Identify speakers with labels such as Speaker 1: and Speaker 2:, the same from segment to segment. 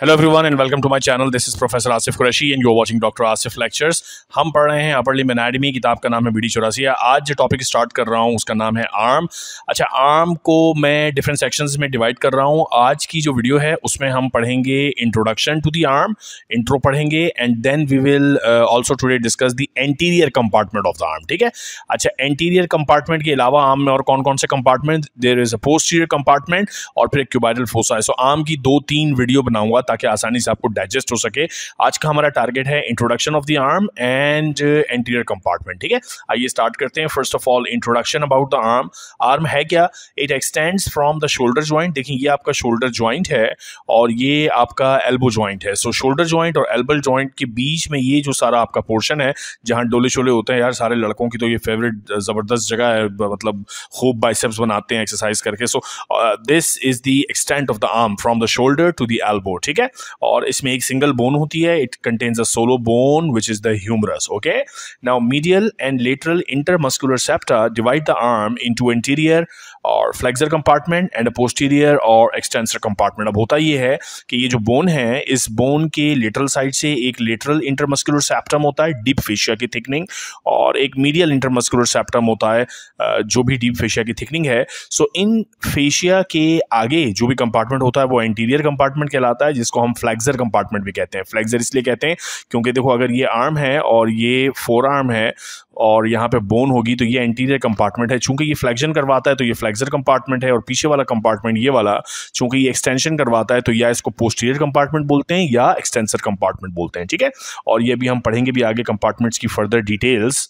Speaker 1: Hello everyone and welcome to my channel this is professor Asif Qureshi and you are watching doctor Asif lectures हम पढ़ रहे हैं अपर लिम anatomy किताब का नाम है बीडी चौरासी आज जो टॉपिक स्टार्ट कर रहा हूँ, उसका नाम है आर्म अच्छा आर्म को मैं डिफरेंट सेक्शंस में डिवाइड कर रहा हूँ. आज की जो वीडियो है, उसमें हम पढ़ेंगे introduction to the arm intro पढ़ेंगे and then we will also today discuss the anterior compartment of the arm ठीक है? अच्छा एंटीरियर कंपार्टमेंट के अलावा आर्म में और कौन कौन से compartment there is a posterior compartment और फिर क्यूबाइडल फोसा है सो आर्म की दो तीन वीडियो बनाऊँगा ताकि आसानी से आपको डाइजेस्ट हो सके। आज का हमारा टारगेट है introduction of the arm and anterior compartment ठीक है? आइए स्टार्ट करते हैं। First of all introduction about the arm arm है क्या? It extend from the shoulder joint देखिए, ये आपका शोल्डर ज्वाइंट है और ये आपका एल्बो ज्वाइंट है। सो शोल्डर ज्वाइंट और एल्बल ज्वाइंट के बीच में ये जो सारा आपका पोर्शन है, जहाँ डोले शोले होते हैं यार, सारे लड़कों की तो ये फेवरेट ज़बरदस्त जगह है मतलब खूब बाइसेप्स बनाते हैं एक्सरसाइज करके। So this is the extent of the arm from the shoulder to the elbow ठीक है? और इसमें एक सिंगल बोन होती है it contains a solo bone which is the humerus okay now medial and lateral intermuscular septa divide the arm into interior or flexor compartment and posterior or extensor compartment अब होता ये है कि ये जो bone है, इस बोन के लेटरल साइड से एक लेटरल इंटरमस्कुलर सेप्टम होता है डीप फेशिया की थिकनिंग और एक मीडियल इंटरमस्कुलर सेप्टम होता है जो भी डीप फेशिया की थिकनिंग है। सो इन फेशिया के आगे जो भी कंपार्टमेंट होता है, वो इंटीरियर कंपार्टमेंट कहलाता है, जिसको हम फ्लैक्सर कंपार्टमेंट भी कहते हैं। फ्लैक्सर इसलिए कहते हैं क्योंकि देखो, अगर ये आर्म है और ये फोर आर्म है और यहाँ पे बोन होगी तो ये एंटीरियर कंपार्टमेंट है। चूँकि ये फ्लैक्शन करवाता है तो ये फ्लैक्सर कंपार्टमेंट है, और पीछे वाला कंपार्टमेंट ये वाला, चूँकि ये एक्सटेंशन करवाता है तो या इसको पोस्टीरियर कंपार्टमेंट बोलते हैं, या एक्सटेंसर कंपार्टमेंट बोलते हैं, ठीक है? और ये भी हम पढ़ेंगे भी आगे कंपार्टमेंट्स की further details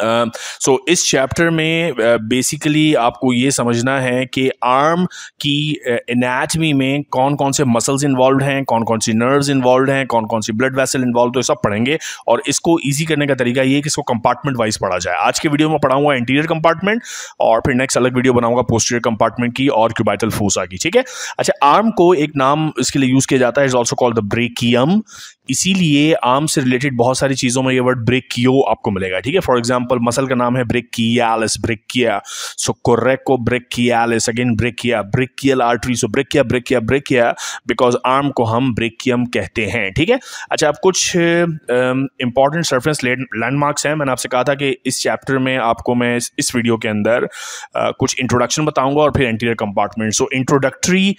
Speaker 1: so uh, so, इस चैप्टर में बेसिकली uh, आपको ये समझना है कि आर्म की एनाटमी uh, में कौन कौन से मसल्स इन्वॉल्व हैं कौन कौन सी नर्व्स इन्वॉल्व हैं कौन कौन सी ब्लड वेसल इन्वॉल्व तो सब पढ़ेंगे और इसको इजी करने का तरीका ये है कि इसको कंपार्टमेंट वाइज पढ़ा जाए। आज के वीडियो में पढ़ाऊँगा इंटीरियर कंपार्टमेंट और फिर नेक्स्ट अलग वीडियो बनाऊँगा पोस्टीरियर कंपार्टमेंट की और क्यूबाइटल फोसा की ठीक है? अच्छा आर्म को एक नाम इसके लिए यूज़ किया जाता है is also called the brachium इसीलिए आर्म से रिलेटेड बहुत सारी चीज़ों में ये वर्ड ब्रेकियो आपको मिलेगा ठीक है? फॉर एग्ज़ाम्पल मसल का नाम है brachialis brachia so coraco brachialis again brachia brachial artery so brachia brachia brachia because arm को हम ब्रेकियम कहते हैं ठीक है? अच्छा अब कुछ इंपॉर्टेंट सर्फेंस लैंडमार्क्स हैं। मैंने आपसे कहा था कि इस चैप्टर में आपको मैं इस वीडियो के अंदर uh, कुछ इंट्रोडक्शन बताऊँगा और फिर anterior compartment so introductory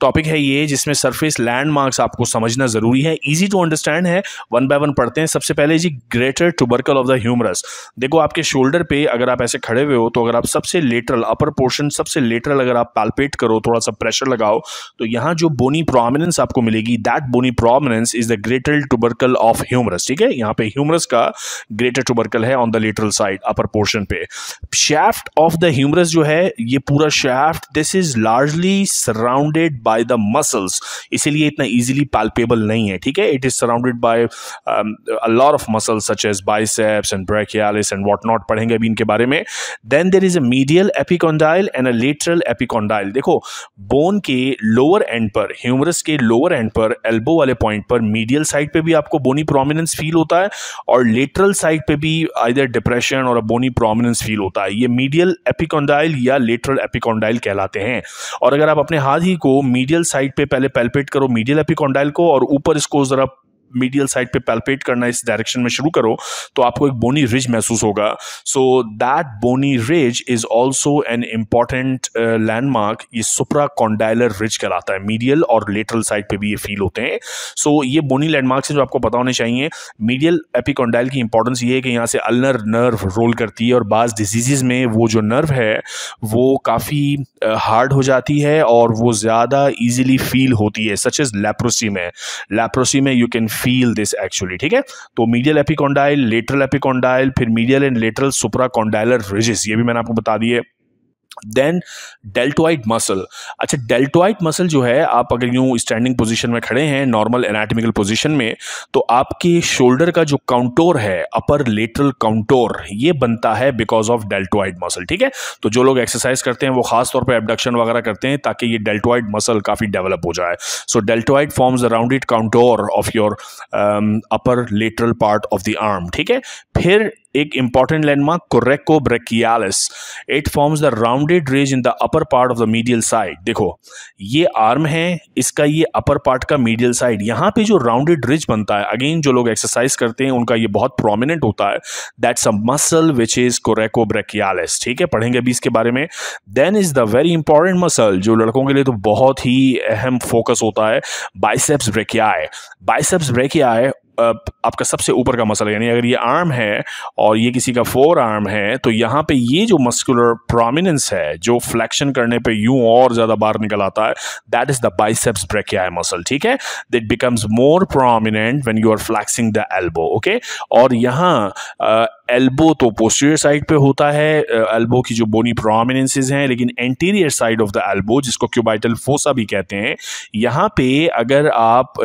Speaker 1: topic है ये, जिसमें सरफेस लैंडमार्क्स आपको समझना ज़रूरी है इजी टू अंडरस्टैंड है। वन बाय वन पढ़ते हैं। सबसे पहले जी greater tubercle of the humerus देखो, आपके शोल्डर पे अगर आप ऐसे खड़े हुए हो तो अगर आप सबसे लेटरल अपर पोर्शन सबसे लेटरल अगर आप पैल्पेट करो, थोड़ा सा प्रेशर लगाओ तो यहाँ जो बोनी प्रोमिनेंस आपको मिलेगी that bony prominence is the greater tubercle of humerus ठीक है? यहाँ पे ह्यूमरस का ग्रेटर टूबरकल है on the lateral side upper portion पे। शैफ्ट ऑफ़ द ह्यूमरस जो है, ये पूरा shaft this is largely surrounded by the muscles इसीलिए इतना इजीली पैल्पेबल नहीं है, ठीक है? It is surrounded by lot of muscles such as biceps and brachialis and what not पढ़ेंगे अभी इनके बारे में। Then there is a medial epicondyle and a lateral epicondyle देखो बोन के लोअर एंड पर ह्यूमरस के लोअर एंड पर एल्बो वाले पॉइंट पर मीडियल साइड पे भी आपको बोनी प्रोमिनेंस फील होता है और लेटरल साइड पे भी आइदर डिप्रेशन और बोनी प्रोमिनेंस फील होता है। ये मीडियल एपिकॉन्डाइल या लेटरल एपिकॉन्डाइल कहलाते हैं। और अगर आप अपने हाथ ही को मीडियल साइड पे पहले पैल्पेट करो मीडियल एपिकॉन्डाइल को और ऊपर इसको जरा मीडियल साइड पे पैल्पेट करना इस डायरेक्शन में शुरू करो तो आपको एक बोनी रिज महसूस होगा। So that bony ridge is also an important landmark ये सुपरा कॉन्डाइलर रिज कहलाता है। मीडियल और लेटरल साइड पे भी ये फील होते हैं। सो so, ये बोनी लैंडमार्क से जो आपको पता होने चाहिए मीडियल एपिकॉन्डाइल की इंपॉर्टेंस ये है कि यहाँ से अल्नर नर्व रोल करती है और बाज डिज़ीज़ में वो जो नर्व है वो काफ़ी हार्ड uh, हो जाती है और वो ज़्यादा ईजिली फील होती है सच इज़ लेप्रोसी में। लेप्रोसी में you can feel this actually ठीक है? तो मीडियल एपिकॉन्डाइल लेटरल एपिकॉन्डाइल फिर medial and lateral supracondylar ridges ये भी मैंने आपको बता दिए। देन डेल्टोइड मसल अच्छा डेल्टोइड मसल जो है, आप अगर यूँ स्टैंडिंग पोजीशन में खड़े हैं नॉर्मल एनाटमिकल पोजीशन में तो आपके शोल्डर का जो काउंटोर है अपर लेटरल काउंटोर ये बनता है बिकॉज़ ऑफ़ डेल्टोइड मसल ठीक है? तो जो लोग एक्सरसाइज करते हैं, वो खास तौर पर एबडक्शन वगैरह करते हैं, ताकि ये डेल्टोइड मसल काफ़ी डेवलप हो जाए। So deltoid forms a rounded contour of your upper lateral part of the arm ठीक है? फिर एक important landmark coraco brachialis it forms the rounded ridge in the upper part of the medial side देखो, ये arm है, इसका ये upper part का मीडियल साइड यहाँ पे जो राउंडेड रिज बनता है अगेन जो लोग एक्सरसाइज करते हैं, उनका ये बहुत प्रोमिनेंट होता है. That's a muscle which is coraco brachialis ठीक है, पढ़ेंगे अभी इसके बारे में. Then is the very important muscle जो लड़कों के लिए तो बहुत ही अहम फोकस होता है बाइसेप्स ब्रेकियाए बाइसेप्स ब्रेकियाए आपका सबसे ऊपर का मसल, यानी अगर ये आर्म है और ये किसी का फोर आर्म है तो यहाँ पे ये जो मस्कुलर प्रोमिनेंस है, जो फ्लैक्शन करने पे यूँ और ज़्यादा बाहर निकल आता है that is the biceps brachii muscle ठीक है? That becomes more prominent when you are flexing the elbow okay और यहाँ एल्बो तो पोस्टीरियर साइड पे होता है एल्बो की जो बोनी प्रोमिनेंसेज हैं, लेकिन anterior side of the elbow जिसको क्यूबाइटल फोसा भी कहते हैं, यहाँ पे अगर आप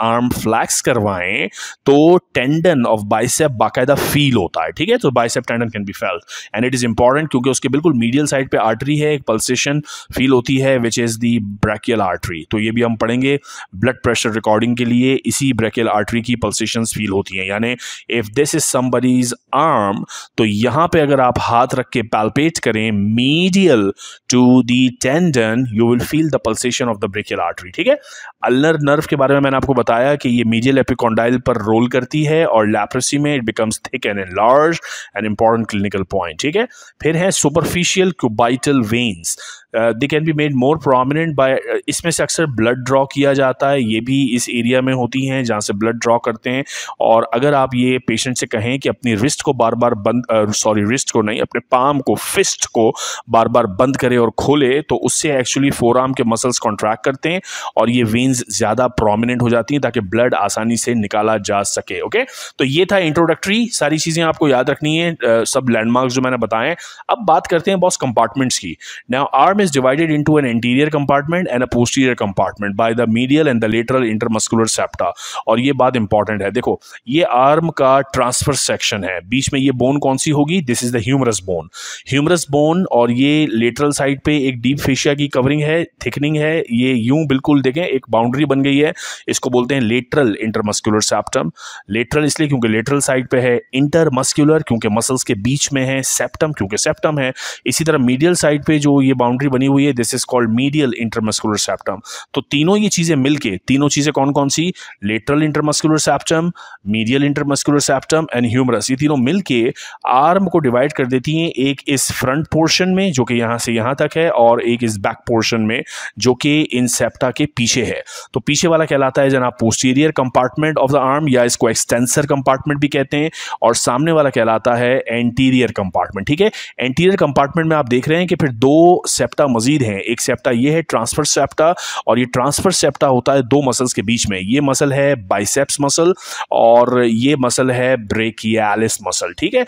Speaker 1: आर्म फ्लैक्स करवाएँ तो टेंडन ऑफ़ बाइसेप बाकायदा फील होता है, ठीक है? तो bicep tendon can be felt and it is important क्योंकि उसके बिल्कुल मीडियल साइड पे आर्टरी है, एक पल्सेशन फील होती है which is the brachial artery तो ये भी हम पढ़ेंगे ब्लड प्रेशर रिकॉर्डिंग के लिए, इसी ब्रैकियल आर्टरी की पल्सेशन फील होती है. यानी if this is somebody's arm तो यहाँ पे अगर आप हाथ रख के पैल्पेट करें medial to the tendon you will feel the pulsation of the brachial artery ठीक है? अल्नर नर्व के बारे में मैंने आपको बताया कि ये मीडियल एपिकॉन्डाइल पर रोल करती है और लैप्रेसी में it becomes thick and large and important clinical point ठीक है? फिर है superficial cubital veins they can be made more prominent by इसमें से अक्सर ब्लड ड्रॉ किया जाता है, ये भी इस एरिया में होती हैं जहाँ से ब्लड ड्रॉ करते हैं। और अगर आप ये पेशेंट से कहें कि अपनी रिस्ट को बार बार बंद सॉरी रिस्ट को नहीं, अपने पाम को फिस्ट को बार बार बंद करे और खोले तो उससे एक्चुअली फोर आर्म के मसल्स कॉन्ट्रैक्ट करते हैं और ये वेन्स ज़्यादा प्रोमिनेंट हो जाती हैं ताकि ब्लड आसानी से निकाला जा सके ओके तो ये था इंट्रोडक्टरी सारी चीज़ें आपको याद रखनी है सब लैंडमार्क्स जो मैंने बताए अब बात करते हैं बॉस कंपार्टमेंट्स की। Now arm is divided into an anterior compartment and a posterior compartment by the medial and the lateral intermuscular septa, और ये बात इंपॉर्टेंट है। देखो, ये आर्म का ट्रांसफ़र सेक्शन है बीच में ये बोन कौन सी होगी? This is the humerus bone humerus bone और ये लेटरल साइड पे एक डीप फेशिया की कवरिंग है थिकनिंग है, ये यूँ बिल्कुल देखें, एक बाउंड्री बन गई है। इसको बोलते हैं लेटरल इंटरमस्कुलर सेप्टम लेटरल इसलिए क्योंकि लेटरल साइड पे है इंटरमस्कुलर क्योंकि मसल्स के बीच में है सेप्टम क्योंकि सेप्टम है। इसी तरह मीडियल साइड पे जो ये बाउंड्री बनी हुई है this is called medial intermuscular septum तो तीनों ये चीज़ें मिलके, तीनों चीज़ें कौन कौन सी? Lateral intermuscular septum medial intermuscular septum and humerus ये तीनों मिलके आर्म को डिवाइड कर देती हैं। एक इस फ्रंट पोर्शन में, जो कि यहाँ से यहाँ तक है, और एक इस बैक पोर्शन में, जो कि इन सेप्टा के पीछे है। तो पीछे वाला कहलाता है जनाब posterior compartment of the arm या इसको एक्सटेंसर कंपार्टमेंट भी कहते हैं, और सामने वाला कहलाता है एंटीरियर कंपार्टमेंट ठीक है? एंटीरियर कंपार्टमेंट में आप देख रहे हैं कि फिर दो सेप्टा मजीद हैं। एक सेप्टा ये है ट्रांसफ़र सेप्टा और ये ट्रांसफ़र सेप्टा होता है दो मसल्स के बीच में। ये मसल है बाइसेप्स मसल और ये मसल है ब्रेकियालिस मसल ठीक है?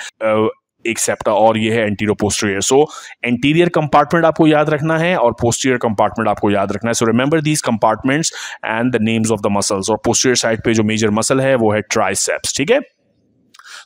Speaker 1: एक सेप्टा और ये है antero posterior so anterior compartment आपको याद रखना है और पोस्टीरियर कंपार्टमेंट आपको याद रखना है. So remember these compartments and the names of the muscles और पोस्टीरियर साइड पे जो मेजर मसल है, वो है ट्राइसेप्स ठीक है?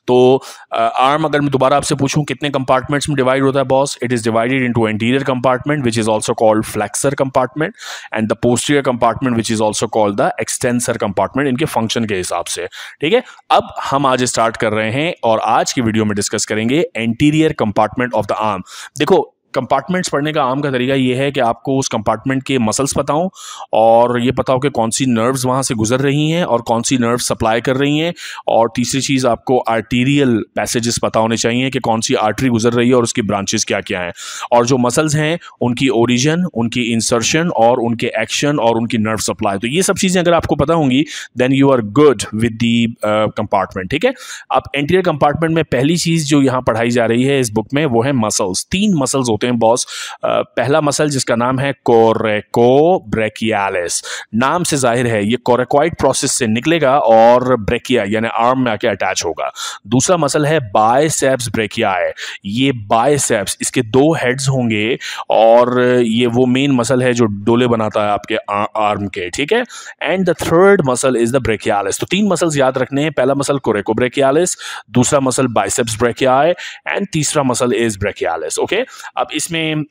Speaker 1: तो आर्म अगर मैं दोबारा आपसे पूछूँ, कितने कंपार्टमेंट्स में डिवाइड होता है boss it is divided into anterior compartment which is also called flexor compartment and the posterior compartment which is also called the extensor compartment इनके फ़ंक्शन के हिसाब से। ठीक है? अब हम आज स्टार्ट कर रहे हैं, और आज की वीडियो में डिस्कस करेंगे anterior compartment of the arm देखो कंपार्टमेंट्स पढ़ने का आम का तरीका ये है कि आपको उस कंपार्टमेंट के मसल्स पता हो और ये पता हो कि कौन सी नर्व्स वहाँ से गुजर रही हैं और कौन सी नर्व सप्लाई कर रही हैं और तीसरी चीज़ आपको आर्टीरियल पैसेजेस पता होने चाहिए कि कौन सी आर्टरी गुजर रही है और उसकी ब्रांचेस क्या क्या हैं। और जो मसल्स हैं, उनकी ओरिजन उनकी इंसर्शन और उनके एक्शन और उनकी नर्व सप्लाई तो ये सब चीज़ें अगर आपको पता होंगी then you are good with the compartment ठीक है? अब एंटीरियर कंपार्टमेंट में पहली चीज़ जो यहाँ पढ़ाई जा रही है इस बुक में, वो है मसल्स तीन मसल्स होते बॉस पहला मसल जिसका नाम है कोरेको ब्रेकियालिस। नाम से ज़ाहिर है, ये कोरेकोइड प्रोसेस से निकलेगा और ब्रेकिया, यानी आर्म में आके अटैच होगा। दूसरा मसल है बायसेप्स ब्रेकियाए ये बायसेप्स इसके दो हेड्स होंगे और ये वो मेन मसल है जो डोले बनाता है आपके आर्म के, ठीक है? And the third muscle is the brachialis तो तीन मसल्स याद रखने हैं। पहला मसल कोरेको ब्रेकियालिस, दूसरा मसल बाइसेप्स ब्रेकियाए एंड तीसरा मसल इज़ ब्रेकियालिस ओके अब अब इसमें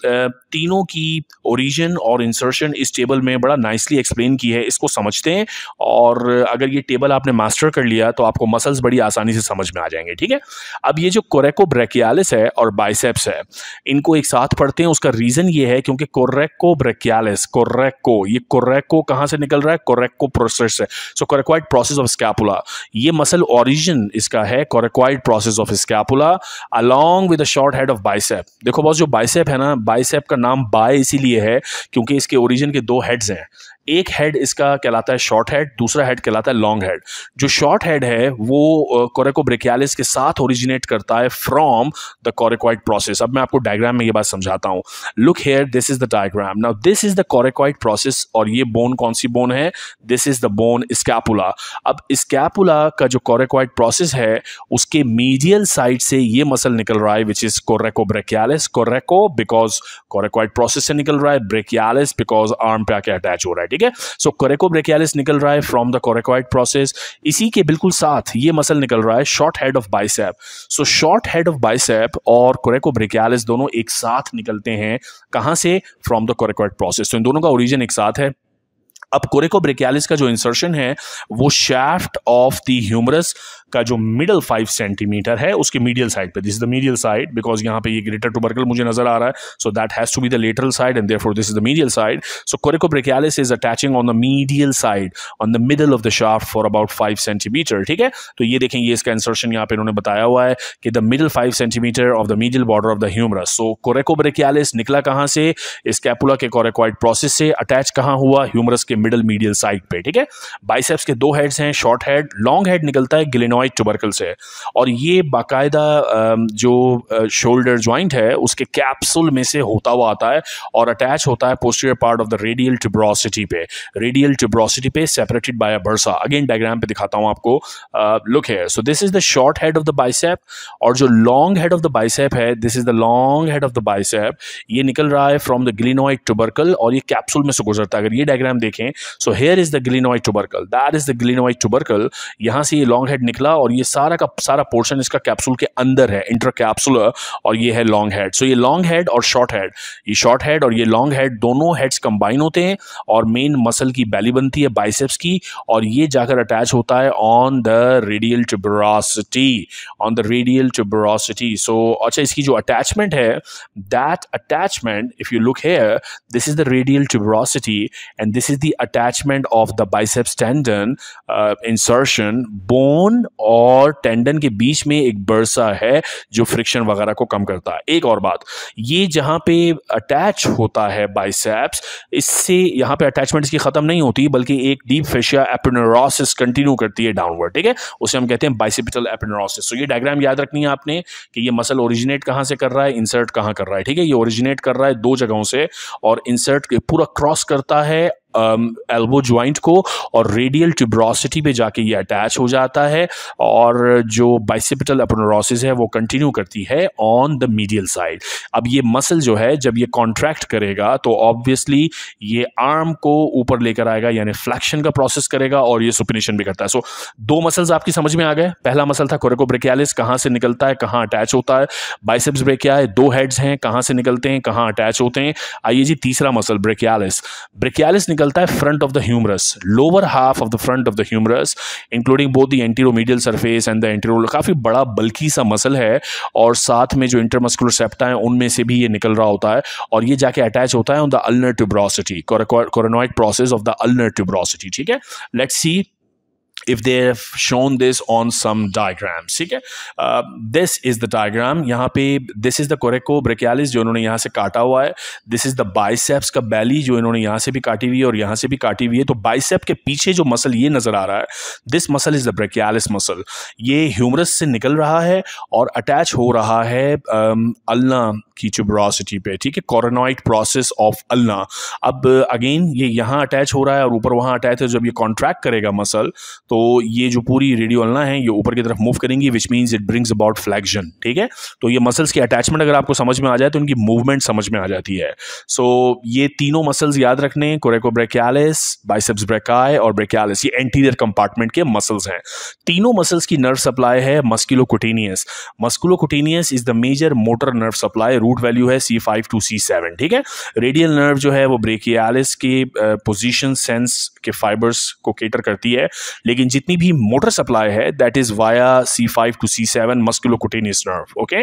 Speaker 1: तीनों की ओरिजिन और इंसर्शन इस टेबल में बड़ा नाइसली एक्सप्लेन की है, इसको समझते हैं और अगर ये टेबल आपने मास्टर कर लिया तो आपको मसल्स बड़ी आसानी से समझ में आ जाएँगे, ठीक है? अब ये जो कोरेको ब्रेकियालिस है और बाइसेप्स है, इनको एक साथ पढ़ते हैं, उसका रीज़न ये है क्योंकि कोरेको ब्रेकियालिस कोरेको ये कोरेको कहाँ से निकल रहा है? कोरेको प्रोसेस है so coracoid process of scapula ये मसल ओरिजिन इसका है coracoid process of scapula along with short head of bicep देखो बॉस जो बाइसेप है ना? बाइसेप का नाम बाय इसीलिए है क्योंकि इसके ओरिजिन के दो हेड्स हैं। एक हेड इसका कहलाता है शॉर्ट हेड दूसरा हेड कहलाता है लॉन्ग हेड जो शॉर्ट हेड है, वो कोरेकोब्रेकियालिस के साथ ओरिजिनेट करता है फ्रॉम द कोरेक्वाइड प्रोसेस अब मैं आपको डायग्राम में ये बात समझाता हूँ. Look here this is the diagram now this is the coracoid process और ये बोन कौन सी बोन है? This is the bone scapula अब स्कैपुला का जो कोरेक्वाइड प्रोसेस है, उसके मीडियल साइड से ये मसल निकल रहा है which is coracobrachialis coraco because coracoid process से निकल रहा है ब्रेकियालिस बिकॉज़ आर्म पे आके अटैच हो रहा है? ठीक है? सो कोरेको ब्रेकियालिस निकल रहा है फ्रॉम द कोरेकोइड प्रोसेस इसी के बिल्कुल साथ ये मसल निकल रहा है short head of bicep so short head of bicep और कोरेको ब्रेकियालिस दोनों एक साथ निकलते हैं कहाँ से? फ्रॉम द कोरेकोइड प्रोसेस तो इन दोनों का ओरिजिन एक साथ है। अब कोरेको ब्रेकियालिस का जो इंसर्शन है, वो शैफ्ट ऑफ़ द ह्यूमरस का जो मिडल फाइव सेंटीमीटर है, उसके मीडियल साइड पे। This is the medial side because यहाँ पे ये ग्रेटर टूबरकल मुझे नज़र आ रहा है। So that has to be the lateral side and therefore this is the medial side so coracobrachialis is attaching on the medial side on the middle of the shaft for about five centimetre ठीक है? तो ये देखें, ये इसका insertion यहाँ पे इन्होंने बताया हुआ है कि the middle five centimetre of the medial border of the humerus so coracobrachialis निकला कहाँ से? स्कैपुला के कोरेक्वाइड प्रोसेस से अटैच कहाँ हुआ? ह्यूमरस के मिडल मीडियल साइड पे, ठीक है? बाइसेप्स के दो हेड्स हैं शॉर्ट हेड लॉन्ग हेड निकलता है गिलेनॉइड टुबरकल से और ये बाकायदा जो शोल्डर ज्वाइंट है, उसके कैप्सूल में से होता हुआ आता है और अटैच होता है posterior part of the radial tuberosity पे। रेडियल ट्यूब्रोसिटी पे separated by a bursa again diagram पे दिखाता हूँ आपको। लुक है so this is the short head of the bicep और जो long head of the bicep है this is the long head of the bicep ये निकल रहा है फ्रॉम द ग्लिनोइड ट्यूबरकल और ये कैप्सूल में से गुजरता है। अगर ये डायग्राम देखें so here is the glenoid tubercle that is the glenoid tubercle यहाँ से ये लॉन्ग हेड निकला और ये सारा का सारा पोर्शन इसका कैप्सूल के अंदर है इंटर कैप्सूलर और ये है लॉन्ग हेड सो ये लॉन्ग हेड और शॉर्ट हेड ये शॉर्ट हेड और ये लॉन्ग हेड दोनों हेड्स कंबाइन होते हैं और मेन मसल की बैली बनती है बाइसेप्स की और ये जाकर अटैच होता है on the radial tuberosity on the radial tuberosity so अच्छा इसकी जो अटैचमेंट है that attachment if you look here this is the radial tuberosity and this is the attachment of the biceps tendon insertion bone और tendon के बीच में एक bursa है जो फ्रिक्शन वगैरह को कम करता है। एक और बात, ये जहाँ पे अटैच होता है बाइसेप्स इससे यहाँ पे अटैचमेंट की ख़त्म नहीं होती, बल्कि एक डीप फेशिया एपिनोरोसिस कंटिन्यू करती है डाउनवर्ड ठीक है? उसे हम कहते हैं बाइसिपिटल एपिनोरोसिस तो ये डायग्राम याद रखनी है आपने कि ये मसल ओरिजिनेट कहाँ से कर रहा है इंसर्ट कहाँ कर रहा है, ठीक है? ये ओरिजिनेट कर रहा है दो जगहों से और इंसर्ट पूरा क्रॉस करता है एल्बो um, ज्वाइंट को और रेडियल ट्यूब्रोसिटी पे जाके ये अटैच हो जाता है और जो बाइसिपिटल अपोनोरोसिस है वो कंटिन्यू करती है ऑन द मीडियल साइड अब ये मसल जो है जब ये कॉन्ट्रैक्ट करेगा तो ऑब्वियसली ये आर्म को ऊपर लेकर आएगा यानी फ्लैक्शन का प्रोसेस करेगा और ये सुपिनेशन भी करता है। सो so, दो मसल्स आपकी समझ में आ गए। पहला मसल था कोरेकोब्रेकियालिस कहाँ से निकलता है कहाँ अटैच होता है। बाइसेप्स ब्रेकिया है? दो हेड्स हैं कहाँ से निकलते हैं कहाँ अटैच होते हैं। आइए जी तीसरा मसल ब्रेकियालिस ब्रेकियालिस निकलता है front of the humerus lower half of the front of the humerus including both the anteromedial surface and the antero काफ़ी बड़ा बल्कि सा मसल है, और साथ में जो इंटरमस्कुलर सेप्टा है, उनमें से भी ये निकल रहा होता है, और ये जाके अटैच होता है on the ulnar tuberosity coronoid process of the ulnar tuberosity ठीक है? Let's see they have shown this on some diagrams ठीक है? दिस इज़ द डायग्राम यहाँ पे this is the coracobrachialis जो इन्होंने यहाँ से काटा हुआ है. दिस इज़ द बाइसेप्स का बैली जो इन्होंने यहाँ से भी काटी हुई है और यहाँ से भी काटी हुई है. तो बाइसेप के पीछे जो मसल ये नज़र आ रहा है this muscle is the brachialis muscle ये ह्यूमरस से निकल रहा है और अटैच हो रहा है अल्ना की ट्यूबरोसिटी पे, ठीक है? कोरोनॉइड प्रोसेस ऑफ़ अल्ना अब अगेन ये यहाँ अटैच हो रहा है और ऊपर वहाँ अटैच है. जब ये कॉन्ट्रैक्ट करेगा मसल तो ये जो पूरी रेडियोलना है ये ऊपर की तरफ़ मूव करेंगी which means it brings about flexion ठीक है? तो ये मसल्स की अटैचमेंट अगर आपको समझ में आ जाए तो उनकी मूवमेंट समझ में आ जाती है। सो so, ये तीनों मसल्स याद रखने कोरेकोब्रेकियालिस बाइसेप्स ब्रेकाई और ब्रेकियालिस ये एंटीरियर कंपार्टमेंट के मसल्स हैं। तीनों मसल्स की नर्व सप्लाई है musculocutaneous musculocutaneous is the major motor nerve supply root value है C five to C seven ठीक है? रेडियल नर्व जो है वो ब्रेकियालिस के पोजिशन सेंस के फाइबर्स को केटर करती है। लेकिन जितनी भी मोटर सप्लाई है that is via C five to C seven musculocutaneous nerve okay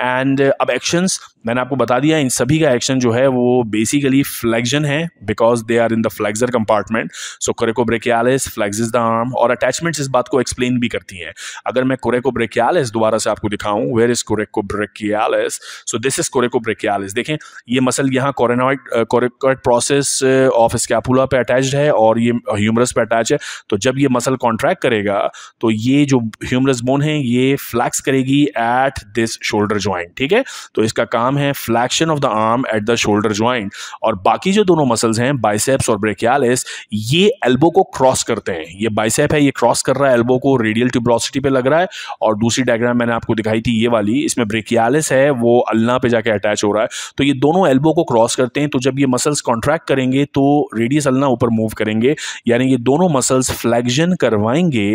Speaker 1: and अब एक्शंस मैंने आपको बता दिया, इन सभी का एक्शन जो है वो बेसिकली फ्लेक्जन है because they are in the flexor compartment so coracobrachialis flexes the arm और अटैचमेंट्स इस बात को एक्सप्लेन भी करती हैं। अगर मैं कोरेको ब्रेकियालिस दोबारा से आपको दिखाऊँ where is coracobrachialis so this is coracobrachialis देखें, ये मसल यहाँ coronoid coracoid process of scapula पे अटैच्ड है और ये ह्यूमरस पे अटैच है। तो जब ये मसल कॉन्ट्रैक्ट करेगा तो ये जो ह्यूमरस बोन है, ये फ्लैक्स करेगी एट दिस शोल्डर ज्वाइंट ठीक है? तो इसका काम नाम है flexion of the arm at the shoulder joint और बाकी जो दोनों मसल्स हैं बाइसेप्स और ब्रेकियालिस ये एल्बो को क्रॉस करते हैं। ये बाइसेप है, ये क्रॉस कर रहा है एल्बो को रेडियल ट्यूब्रोसिटी पे लग रहा है। और दूसरी डायग्राम मैंने आपको दिखाई थी, ये वाली, इसमें ब्रेकियालिस है, वो अल्ना पे जाके अटैच हो रहा है। तो ये दोनों एल्बो को क्रॉस करते हैं तो जब ये मसल्स कॉन्ट्रैक्ट करेंगे तो रेडियस अल्ना ऊपर मूव करेंगे। यानी ये दोनों मसल्स फ्लैक्जन करवाएँगे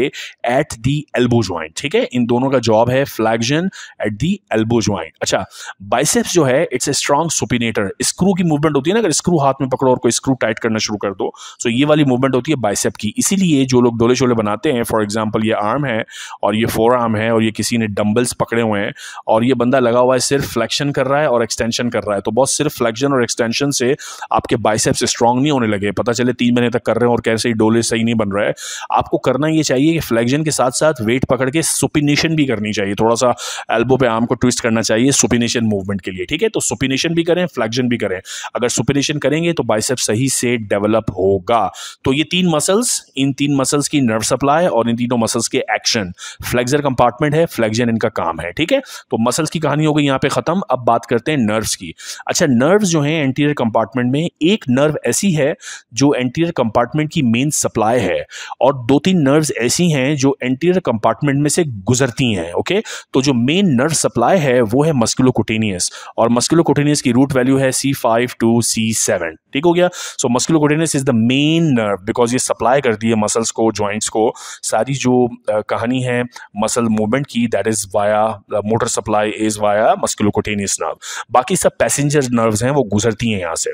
Speaker 1: एट दी एल्बो ज्वाइंट ठीक है? इन दोनों का जॉब है flexion at the elbow joint अच्छा बाइसेप बाइसेप्स जो है it's a strong supinator screw की मूवमेंट होती है ना, अगर स्क्रू हाथ में पकड़ो और कोई स्क्रू टाइट करना शुरू कर दो सो ये वाली मूवमेंट होती है बाइसेप की. इसीलिए जो लोग डोले शोले बनाते हैं फॉर एग्ज़ाम्पल ये आर्म है और ये फोर आर्म है और ये किसी ने डम्बल्स पकड़े हुए हैं और ये बंदा लगा हुआ है सिर्फ़ फ्लेक्शन कर रहा है और एक्सटेंशन कर रहा है तो बहुत सिर्फ़ फ्लेक्शन और एक्सटेंशन से आपके बाइसेप्स स्ट्रॉन्ग नहीं होने लगे. पता चले तीन महीने तक कर रहे हैं और कैसे डोले सही नहीं बन रहा है. आपको करना ये चाहिए कि फ्लेक्शन के साथ साथ वेट पकड़ के सुपिनेशन भी करनी चाहिए. थोड़ा सा एल्बो पे आर्म को ट्विस्ट करना चाहिए सुपिनेशन मूवमेंट के लिए. ठीक है? तो सुपिनेशन भी करें फ्लैक्शन भी करें। अगर सुपिनेशन करेंगे तो बाइसेप सही से डेवलप होगा। तो ये तीन मसल्स इन तीन मसल्स की नर्व सप्लाई और इन तीनों मसल्स के एक्शन फ्लेक्सर कंपार्टमेंट है फ्लेक्जन इनका काम है, ठीक है? तो मसल्स की कहानी हो गई यहाँ पे खत्म। अब बात करते हैं नर्व्स की। अच्छा नर्व्स जो है एंटीरियर कंपार्टमेंट में, एक नर्व ऐसी है जो एंटीरियर कंपार्टमेंट की मेन सप्लाई है और दो तीन नर्व्स ऐसी हैं जो एंटीरियर कंपार्टमेंट में से गुजरती हैं ओके तो जो मेन नर्व सप्लाई है, वो है मस्कुलोकुटेनियस और मस्कुलोकोटेनियस की रूट वैल्यू है C five to C seven ठीक हो गया? So musculocutaneous is the main nerve because ये सप्लाई करती है मसल्स को ज्वाइंट्स को। सारी जो uh, कहानी है मसल मूवमेंट की that is via motor supply is via musculocutaneous nerve बाकी सब पैसेंजर नर्व्स हैं वो गुजरती हैं यहाँ से।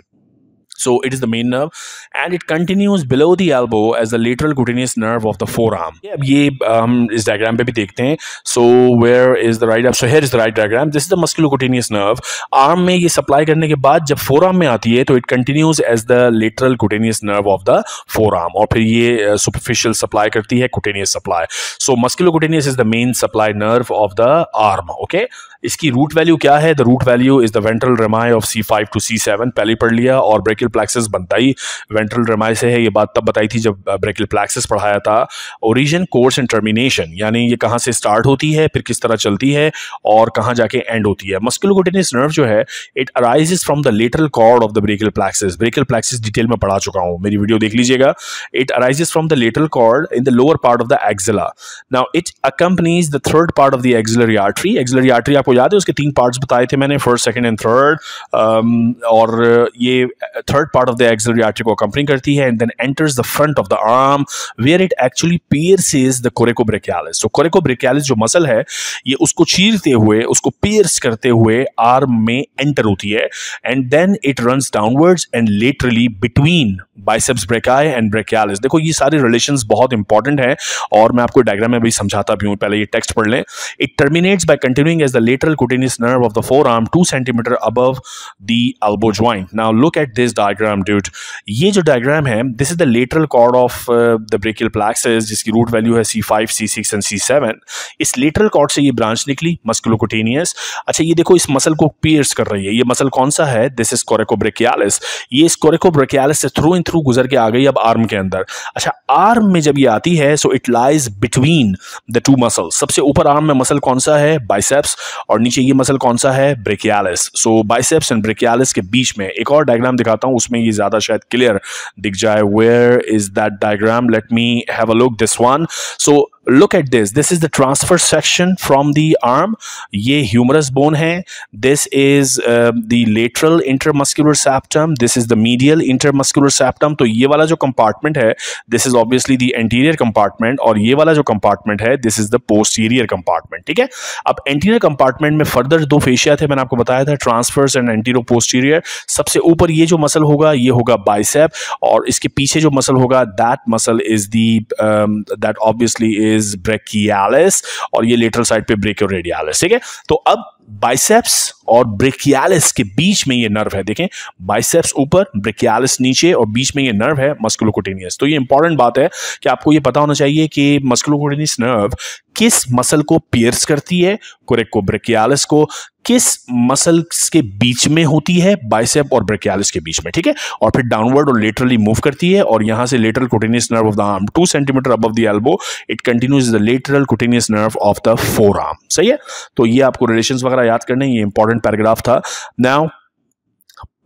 Speaker 1: So it is the main nerve and it continues below the elbow as the lateral cutaneous nerve of the forearm. अब ये हम इस डायग्राम पे भी देखते हैं So where is the right? So here is the right diagram. This is the musculocutaneous nerve. Arm में ये सप्लाई करने के बाद जब forearm में आती है तो it continues as the lateral cutaneous nerve of the forearm और फिर ये superficial supply करती है cutaneous supply. So musculocutaneous is the main supply nerve of the arm. Okay. इसकी रूट वैल्यू क्या है? The root value is the ventral rami of C five to C seven पहले पढ़ लिया और ब्रेकिल प्लैक्सिस बनता ही वेंट्रल रेमाई से है। ये बात तब बताई थी जब ब्रेकिल प्लैक्सिस पढ़ाया था। ओरिजिन कोर्स एंड टर्मिनेशन यानी ये कहाँ से स्टार्ट होती है, फिर किस तरह चलती है और कहाँ जाके एंड होती है। मस्कुलोकोटेनियस नर्व जो है it arises from the lateral cord of the brachial plexus brachial plexus detail में पढ़ा चुका हूँ। मेरी वीडियो देख लीजिएगा। It arises from the lateral cord in the lower part of the axilla now it accompanies the third part of the axillary artery axillary artery आपको याद है, उसके तीन पार्ट्स बताए थे मैंने फ़र्स्ट सेकंड एंड थर्ड और ये third part of the axillary artery को अकम्पनी करती है and then enters the front of the arm where it actually pierces the coracobrachialis तो कोरेकोब्रेकियालिस जो मसल है, ये उसको चीरते हुए, उसको पियर्स करते हुए आर्म में एंटर होती है and then it runs downwards and laterally between biceps brachii and brachialis देखो, ये सारे रिलेशन बहुत इंपॉर्टेंट हैं और मैं आपको डायग्राम में भी समझाता भी हूँ। पहले ये टेक्स्ट पढ़ लें। It terminates by continuing as the lateral cutaneous nerve of the forearm two centimetre above the elbow joint now look at this diagram duet ये जो डायग्राम है this is the lateral cord of the brachial plexus जिसकी root value है C five C six and C seven इस lateral cord से ये branch निकली musculocutaneous अच्छा ये देखो, इस मसल को पेयर्स कर रही है। ये मसल कौन सा है? दिस इज़ कोरेको ब्रेकियालिस ये इस कोरेको ब्रेकियालिस से थ्रू इन through गुजर के आ गई अब आर्म के अंदर। अच्छा आर्म में जब ये आती है so it lies between the two muscle सबसे ऊपर आर्म में मसल कौन सा है? बाइसेप्स और नीचे ये मसल कौन सा है? Brachialis so biceps and brachialis के बीच में, एक और डायग्राम दिखाता हूँ, उसमें ये ज़्यादा शायद क्लियर दिख जाए। Where is that diagram let me have a look this one so look at this this is the transverse section from the arm ये ह्यूमरस बोन है. This is the lateral intermuscular septum this is the medial intermuscular septum तो ये वाला जो compartment है this is obviously the anterior compartment और ये वाला जो कंपार्टमेंट है this is the posterior compartment ठीक है? अब एंटीरियर कंपार्टमेंट में फर्दर दो फेशिया थे, मैंने आपको बताया था ट्रांसफर्स एंड एंटीरो पोस्टीरियर सबसे ऊपर ये जो मसल होगा, ये होगा बाइसेप और इसके पीछे जो मसल होगा that muscle is that obviously is is brachialis और ये लेटरल साइड पे ब्रेकियोरेडियालिस ठीक है? तो अब बाइसेप्स और ब्रेकियालिस के बीच में ये नर्व है। देखें बाइसेप्स ऊपर ब्रेकियालिस नीचे और बीच में ये नर्व है मस्कुलोकोटेनियस तो ये इंपॉर्टेंट बात है कि आपको ये पता होना चाहिए कि मस्कुलोकोटेनियस नर्व किस मसल को पियर्स करती है कोरेको ब्रेकियालिस को, किस मसल्स के बीच में होती है बाइसेप और ब्रेकियालिस के बीच में, ठीक है? और फिर डाउनवर्ड और लेटरली मूव करती है और यहाँ से lateral cutaneous nerve of the arm two centimetre above the elbow it continues the lateral cutaneous nerve of the forearm सही है? तो ये आपको रिलेशन वगैरह याद करने ये इंपॉर्टेंट पैराग्राफ था। Now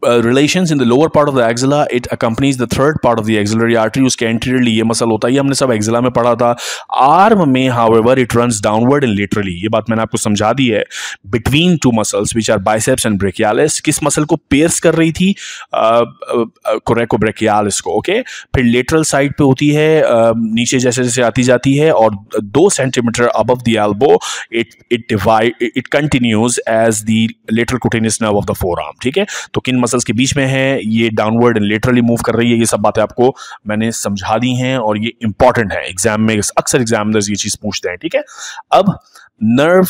Speaker 1: relation in the lower part of the axilla it accompanies the third part of the axillary artery उसके एंटीरियरली ये मसल होता है ये हमने सब एक्जिला में पढ़ा था आर्म में however it run downward in literally ये बात मैंने आपको समझा दी है between two muscles which are biceps and brachialis किस मसल को पेयर्स कर रही थी कोरेको ब्रेकियालिस को ओके फिर लेटरल साइड पे होती है नीचे जैसे जैसे आती जाती है और दो centimetre above the elbow it it divide it continues as the lateral of the forearm ठीक है तो किन मसल मसल्स के बीच में है, ये डाउनवर्ड एंड लेटरली मूव कर रही है, ये सब बातें आपको मैंने समझा दी हैं और ये इंपॉर्टेंट है। एग्ज़ाम में अक्सर एग्जामिनर्स ये चीज़ पूछते हैं, ठीक है? अब नर्व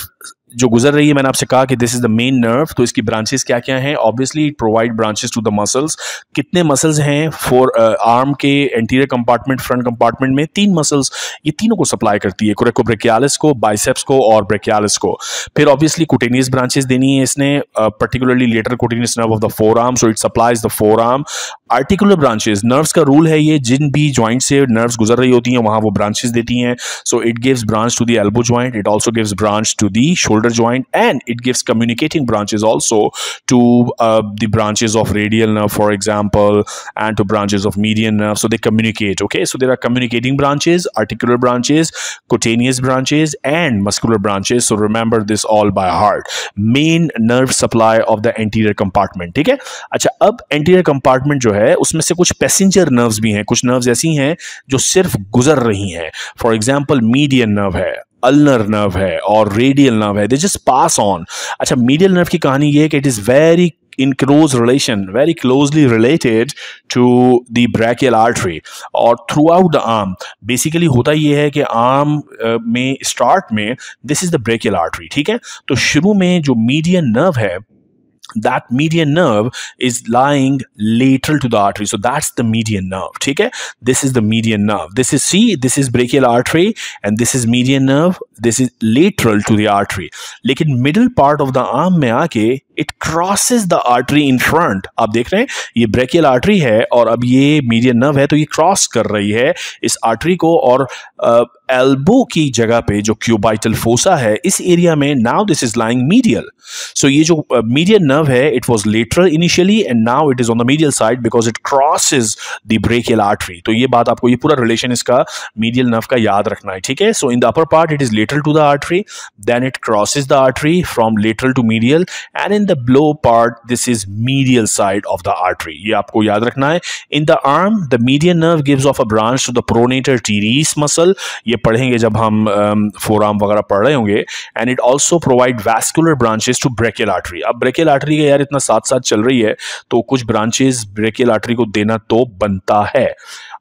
Speaker 1: जो गुजर रही है मैंने आपसे कहा कि this is the main nerve तो इसकी ब्रांचेस क्या क्या हैं? Obviously it provide branches to the muscles कितने मसल्स हैं फॉर आर्म uh, के एंटीरियर कंपार्टमेंट फ्रंट कंपार्टमेंट में? तीन मसल्स ये तीनों को सप्लाई करती है ब्रेकियालिस को बाइसेप्स को और ब्रेकियालिस को. फिर ऑब्वियसली कुटेनियस ब्रांचेस देनी है इसने particularly lateral cutaneous nerve of the forearm so it supplies the forearm articular branches nerves का रूल है ये जिन भी ज्वाइंट से नर्व्स गुजर रही होती हैं वहाँ वो ब्रांचेस देती हैं. So it gives branch to the elbow joint it also gives branch to the shoulder joint and it gives communicating branches also to the branches of radial nerve for example and to branches of median nerve so they communicate okay so there are communicating branches articular branches cutaneous branches, and muscular branches. So remember this all by heart. Main nerve supply of the anterior compartment, ठीक है? अच्छा अब anterior compartment जो है, उसमें से कुछ passenger nerves भी हैं। कुछ नर्व्स ऐसी हैं जो सिर्फ़ गुजर रही हैं। फॉर एग्ज़ाम्पल मीडियन नर्व है। अलनर नर्व है और रेडियल नर्व है दे जस्ट पास ऑन अच्छा मीडियल नर्व की कहानी ये है कि it is very in close relation very closely related to the brachial artery और throughout the arm basically होता यह है कि आर्म में स्टार्ट में this is the brachial artery ठीक है? तो शुरू में जो मीडियल नर्व है that median nerve is lying lateral to the artery so that's the median nerve okay this is the median nerve this is see this is brachial artery and this is median nerve this is lateral to the artery लेकिन middle part of the arm में आके it crosses the artery in front आप देख रहे हैं, ये brachial artery है और अब ये मीडियन नर्व है तो ये क्रॉस कर रही है इस आर्टरी को और एल्बो की जगह पे जो क्यूबाइटल फोसा है, इस एरिया में now this is lying medial so ये जो मीडियन नर्व है it was lateral initially and now it is on the medial side because it crosses the brachial artery तो ये बात आपको, ये पूरा रिलेशन इसका मीडियल नर्व का याद रखना है, ठीक है? So in the upper part it is lateral to the artery then it crosses the artery from lateral to medial and in the below part this is medial side of the artery ये आपको याद रखना है। In the arm the medial nerve gives off a branch to the pronator teres muscle ये पढ़ेंगे जब हम four um, वगैरह पढ़ रहे होंगे। And it also provide vascular branches to brachial artery अब ब्रेकेल आर्टरी का यार इतना साथ साथ चल रही है तो कुछ ब्रांचेस ब्रेकेल आर्टरी को देना तो बनता है।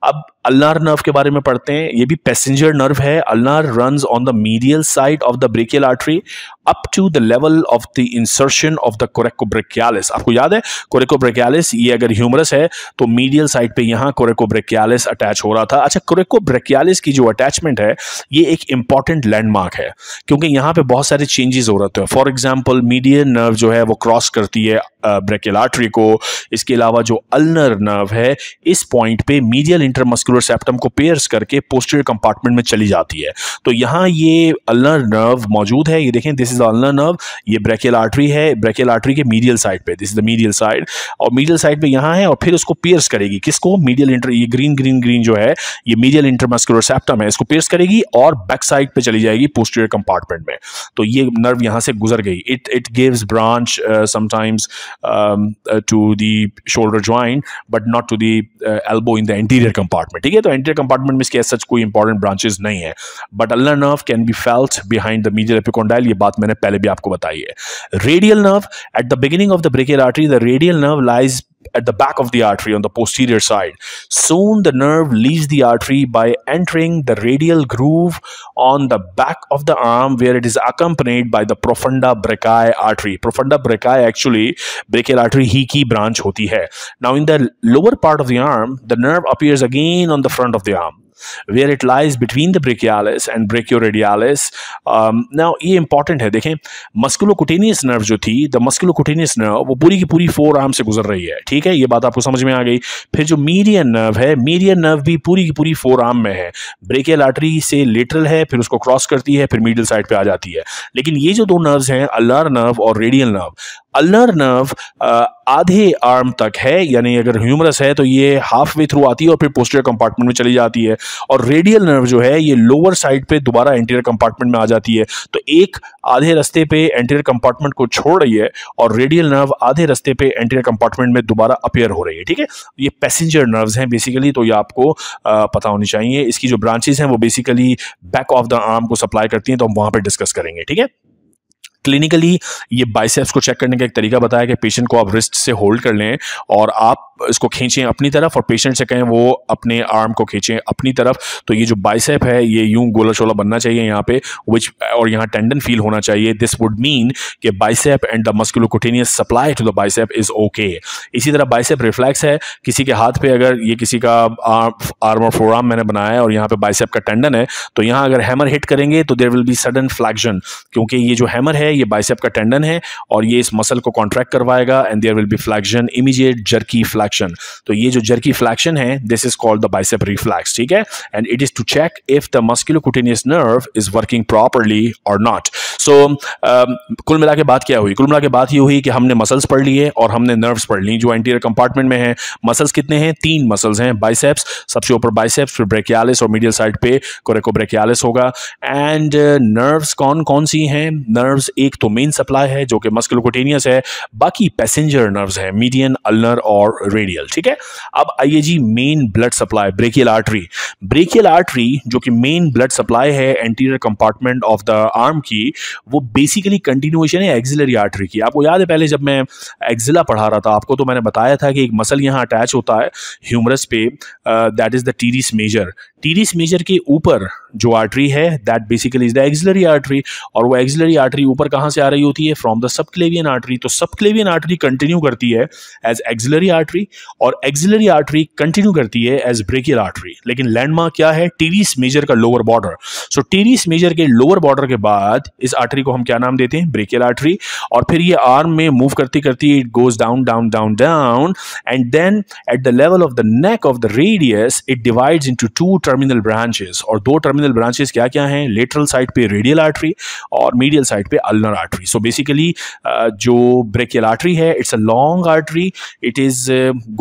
Speaker 1: अब अल्नार नर्व के बारे में पढ़ते हैं। ये भी पैसेंजर नर्व है। Ulnar run on the medial side of the brachial artery up to the level of the insertion of the coracobrachialis आपको याद है? कोरेकोब्रेकियालिस ये अगर ह्यूमरस है तो मीडियल साइड पे यहाँ कोरेकोब्रेकियालिस अटैच हो रहा था। अच्छा कोरेकोब्रेकियालिस की जो अटैचमेंट है, ये एक इंपॉर्टेंट लैंडमार्क है, क्योंकि यहाँ पे बहुत सारे चेंजेस हो रहे हैं। फॉर एग्ज़ाम्पल मीडियल नर्व जो है, वो क्रॉस करती है ब्रेकियल आर्टरी को। इसके अलावा जो अल्नर नर्व है, इस पॉइंट पे मीडियल इंटरमस्कुलर मस्कुलर सेप्टम को पेयर्स करके पोस्टीरियर कंपार्टमेंट में चली जाती है। तो यहाँ ये अल्नर नर्व मौजूद है। ये देखें दिस इज़ अल्नर नर्व ये ब्रेकियल आर्टरी है। ब्रेकियल आर्टरी के मीडियल साइड पे। This is the medial side और मीडियल साइड पे यहाँ है और फिर उसको पेयर्स करेगी। किसको? मीडियल इंटर ये ग्रीन ग्रीन ग्रीन जो है, ये मीडियल इंटरमस्कुलर सेप्टम है। इसको पेयर्स करेगी और बैक साइड पे चली जाएगी पोस्टीरियर कंपार्टमेंट में। तो ये नर्व यहाँ से गुजर गई। It it gives branch sometimes to the shoulder joint but not to the elbow in the interior compartment ठीक है तो एंटीरियर कंपार्टमेंट में इसके सच कोई इंपॉर्टेंट ब्रांचेस नहीं है। बट अल्लर nerve can be felt behind the medial epicondyle ये बात मैंने पहले भी आपको बताई है। Radial nerve at the beginning of the brachial artery the radial nerve lies at the back of the artery on the posterior side. Soon the nerve leaves the artery by entering the radial groove on the back of the arm where it is accompanied by the profunda brachii artery. Profunda brachii actually brachial artery he key branch hoti hai. Now in the lower part of the arm, the nerve appears again on the front of the arm. It lies between the brachialis and brachioradialis. Um, now ये important है देखें musculocutaneous nerve जो थी the musculocutaneous nerve वो पूरी की पूरी four arm से गुजर रही है ठीक है? ये बात आपको समझ में आ गई। फिर जो मीडियन नर्व है मीडियन नर्व भी पूरी की पूरी फोर आर्म में है। ब्रेकियल आर्टरी से लेटरल है फिर उसको क्रॉस करती है फिर मिडिल साइड पर आ जाती है। लेकिन ये जो दो नर्व्स हैं अल्लार नर्व और रेडियल नर्व अल्नर नर्व आधे आर्म तक है, यानी अगर ह्यूमरस है तो ये हाफ़ वे थ्रू आती है और फिर पोस्टीरियर कंपार्टमेंट में चली जाती है। और रेडियल नर्व जो है, ये लोअर साइड पे दोबारा एंटीरियर कंपार्टमेंट में आ जाती है। तो एक आधे रस्ते पे एंटीरियर कंपार्टमेंट को छोड़ रही है और रेडियल नर्व आधे रस्ते पे एंटीरियर कंपार्टमेंट में दोबारा अपेयर हो रही है, ठीक है? ये पैसेंजर नर्व्स हैं बेसिकली तो ये आपको पता होनी चाहिए। इसकी जो ब्रांचेस हैं वो basically back of the arm को सप्लाई करती हैं तो हम वहाँ पर डिस्कस करेंगे, ठीक है? क्लिनिकली ये बाइसेप्स को चेक करने का एक तरीका बताया कि पेशेंट को आप रिस्ट से होल्ड कर लें और आप इसको खींचें अपनी तरफ़ और पेशेंट से कहें, वो अपने आर्म को खींचें अपनी तरफ़। तो ये जो बाइसेप है, ये यूँ गोला शोला बनना चाहिए यहाँ पे विच और यहाँ टेंडन फील होना चाहिए। दिस वुड मीन कि bicep and the musculocutaneous supply to the bicep is okay इसी तरह बाइसेप रिफ्लैक्स है। किसी के हाथ पे अगर ये किसी का आर्म और फोर आर्म मैंने बनाया है और यहाँ पे बाइसेप का टेंडन है तो यहाँ अगर हैमर हिट करेंगे तो there will be sudden flexion क्योंकि ये जो हैमर है, ये बाइसेप का टेंडन है, और ये इस मसल को कॉन्ट्रैक्ट करवाएगा and there will be flexion immediate jerky flexion तो ये जो जर्की फ्लैक्शन है this is called the bicep reflex ठीक है? And it is to check if the musculocutaneous nerve is working properly और नॉट सो कुल मिला के बात क्या हुई? कुल मिला के बात ये हुई कि हमने मसल्स पढ़ लिए और हमने नर्व्स पढ़ ली जो एंटीरियर कंपार्टमेंट में है। मसल्स कितने हैं? तीन मसल्स हैं बाइसेप्स सबसे ऊपर बाइसेप्स फिर ब्रेकियालिस और मीडियल साइड पे कोरेको ब्रेकियालिस होगा। एंड नर्व्स uh, कौन कौन सी हैं? नर्व्स एक तो मेन सप्लाई है जो कि मस्कुलोकुटेनियस है। बाकी पैसेंजर नर्व्स है मीडियन अल्नर और रेडियल ठीक है? अब आइए जी main blood supply brachial artery brachial artery जो कि मेन ब्लड सप्लाई है anterior compartment of the arm की, वो बेसिकली कंटिन्यूएशन है एक्सिलरी आर्टरी की. आपको याद है, पहले जब मैं एक्जिला पढ़ा रहा था, आपको तो मैंने बताया था कि एक मसल यहाँ अटैच होता है ह्यूमरस पे that is the teres major teres major के ऊपर जो आर्टरी है that basically is the axillary artery और वो एक्सिलरी आर्टरी ऊपर कहाँ से आ रही होती है? फ्रॉम द सबक्लेवियन आर्टरी तो सबक्लेवियन आर्टरी कंटिन्यू करती है एज एक्सिलरी आर्टरी और एक्सिलरी आर्टरी कंटिन्यू करती है एज ब्रेकियल आर्टरी लेकिन लैंडमार्क क्या है? टीरिस मेजर का lower border so teres major के लोअर बॉर्डर के बाद इस आर्टरी को हम क्या नाम देते हैं? ब्रेकियल आर्टरी और फिर ये आर्म में मूव करती करती it goes down down down down and then at the level of the neck of the radius it divides into two terminal branches और दो टर्मिनल ब्रांचेस क्या क्या हैं? लेटरल साइड पे रेडियल आर्टरी और मीडियल साइड पे ulnar artery so basically जो brachial artery है it's a long artery it is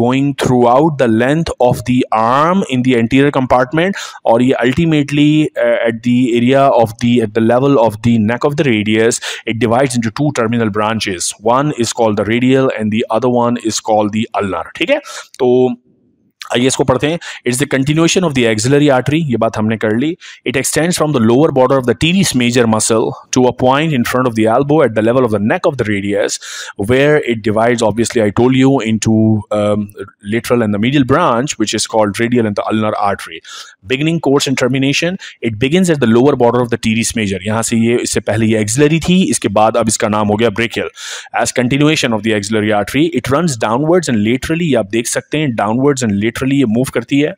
Speaker 1: going throughout the length of the arm in the anterior compartment और ये ultimately at the area of the at the level of the neck of the radius, it divides into two terminal branches. One is called the radial and the other one is called the ulnar. ठीक है? तो आइए इसको पढ़ते हैं। It's the continuation of the axillary artery ये बात हमने कर ली। It extends from the lower border of the teres major muscle to a point in front of the elbow at the level of the neck of the radius where it divides obviously I told you in two and the medial branch which is called radial and the ulnar artery beginning course and termination it begin at the lower border of the teres major यहाँ से ये, इससे पहले ये axillary थी, इसके बाद अब इसका नाम हो गया brachial as continuation of the axillary artery it run downwards and literally आप देख सकते हैं डाउनवर्ड्स एंड लिटरली लेटरली ये मूव करती है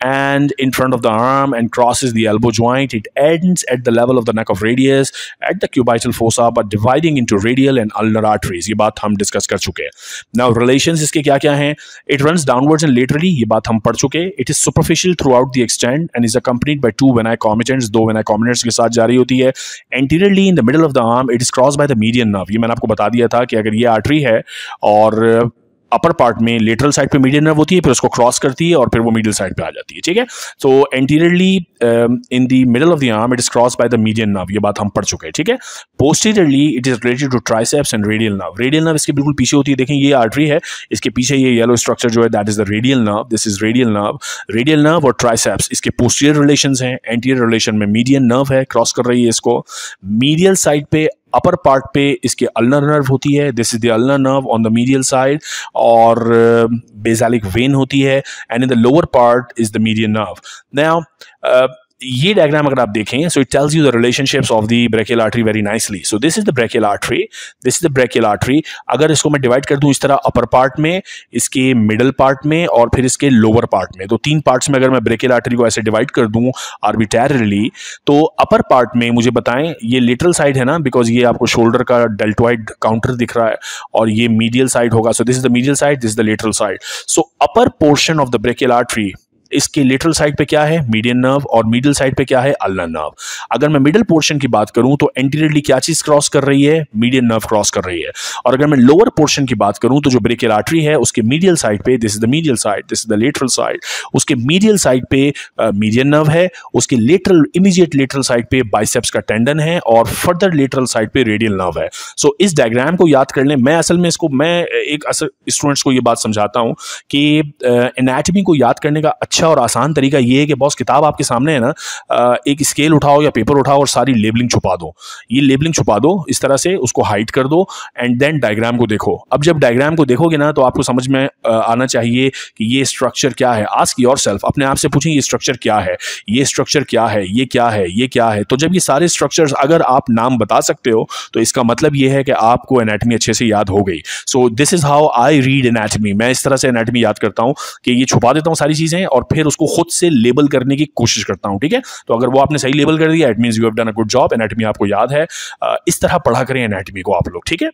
Speaker 1: and in front of the arm and crosses the elbow joint. It ends at the level of the neck of radius at the cubital fossa but dividing into radial and ulnar arteries. ये बात हम discuss कर चुके हैं Now relations इसके क्या क्या हैं It runs downwards and laterally ये बात हम पढ़ चुके It is superficial throughout the extent and is accompanied by two venae comitants दो venae comitants के साथ जारी होती है Anteriorly in the middle of the arm it is crossed by the median nerve ये मैंने आपको बता दिया था कि अगर ये आर्टरी है और अपर पार्ट में लेटरल साइड पे मीडियन नर्व होती है, फिर उसको क्रॉस करती है और फिर वो मिडिल साइड पे आ जाती है, ठीक है? So anteriorly in the middle of the arm it is cross by the median nerve ये बात हम पढ़ चुके हैं, ठीक है? Posteriorly it is related to triceps and radial nerve radial nerve इसके बिल्कुल पीछे होती है, देखें, ये आर्टरी है, इसके पीछे ये येलो स्ट्रक्चर जो है that is the radial nerve this is radial nerve radial nerve और ट्राइसेप्स इसके पोस्टीरियर रिलेशन हैं एंटीरियर रिलेशन में मीडियन नर्व है क्रॉस कर रही है इसको. मीडियल साइड पे अपर पार्ट पे इसके अल्नर नर्व होती है this is the ulnar nerve on the medial side और बेजालिक uh, वेन होती है and in the lower part is the medial nerve now ये डायग्राम अगर आप देखें so it tells you the relationships of the brachial artery very nicely so this is the brachial artery this is the brachial artery अगर इसको मैं divide कर दूँ इस तरह अपर पार्ट में, इसके मिडल पार्ट में और फिर इसके लोअर पार्ट में तो तीन पार्ट्स में अगर मैं ब्रेकियल आर्टरी को ऐसे डिवाइड कर दूँ आर्बिटरली तो अपर पार्ट में मुझे बताएँ, ये लिटरल साइड है ना बिकॉज़ ये आपको शोल्डर का डेल्टोइड काउंटर दिख रहा है और ये मीडियल साइड होगा. So this is the medial side this is the lateral side so upper portion of the brachial artery इसके लिटरल साइड पे क्या है? मीडियन नर्व और मिडिल साइड पे क्या है? अल्नर नर्व अगर मैं मिडिल पोर्शन की बात करूँ तो एंटीरियरली क्या चीज़ क्रॉस कर रही है? मीडियन नर्व क्रॉस कर रही है. और अगर मैं लोअर पोर्शन की बात करूँ तो जो ब्रेकियल आर्टरी है उसके मीडियल साइड पे this is the medial side this is the lateral side उसके मीडियल साइड पे मीडियन नर्व है उसके लेटरल इमीडिएट लेटरल साइड पे बाइसेप्स का टेंडन है और फर्दर लेटरल साइड पे रेडियल नर्व है. सो so, इस डायग्राम को याद कर लें. मैं असल में इसको मैं एक स्टूडेंट्स को ये बात समझाता हूँ कि एनाटमी को याद करने का अच्छा और आसान तरीका ये है कि बॉस किताब आपके सामने है ना एक स्केल उठाओ या पेपर उठाओ और सारी लेबलिंग छुपा दो। ये लेबलिंग छुपा दो, इस तरह से उसको हाइड कर दो एंड देन डायग्राम को देखो। अब जब डायग्राम को देखोगे ना तो आपको समझ में आना चाहिए कि ये स्ट्रक्चर क्या है। आस्क योर अपने आप से पूछें, ये स्ट्रक्चर क्या है? ये स्ट्रक्चर क्या है? ये क्या है? ये क्या है? तो जब ये सारे स्ट्रक्चर्स अगर आप नाम बता सकते हो तो इसका मतलब ये है कि आपको एनाटमी अच्छे से याद हो गई। So this is how I read anatomy मैं इस तरह से एनाटमी याद करता हूँ कि ये छुपा देता हूँ सारी चीज़ें और फिर उसको खुद से लेबल करने की कोशिश करता हूँ, ठीक है? तो अगर वो आपने सही लेबल कर दिया it mean you have done a good job anatomy आपको याद है। इस तरह पढ़ा करें एनाटमी को आप लोग, ठीक है?